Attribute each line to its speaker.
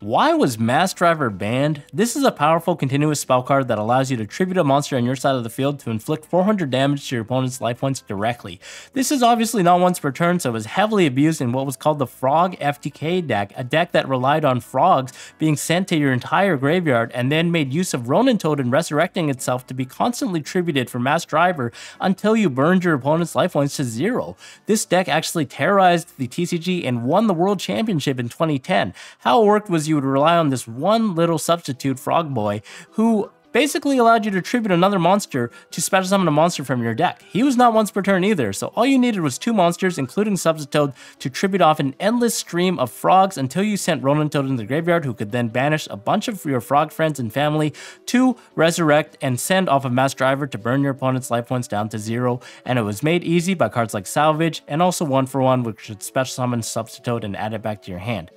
Speaker 1: Why was Mass Driver banned? This is a powerful continuous spell card that allows you to tribute a monster on your side of the field to inflict 400 damage to your opponent's life points directly. This is obviously not once per turn, so it was heavily abused in what was called the Frog FTK deck, a deck that relied on frogs being sent to your entire graveyard and then made use of Ronin Toad in resurrecting itself to be constantly tributed for Mass Driver until you burned your opponent's life points to zero. This deck actually terrorized the TCG and won the World Championship in 2010. How it worked was you would rely on this one little substitute frog boy who basically allowed you to tribute another monster to special summon a monster from your deck. He was not once per turn either, so all you needed was two monsters, including Substitoad, to tribute off an endless stream of frogs until you sent Ronin Toad into the graveyard, who could then banish a bunch of your frog friends and family to resurrect and send off a Mass Driver to burn your opponent's life points down to zero. And it was made easy by cards like Salvage, and also one for one, which could special summon Substitoad and add it back to your hand.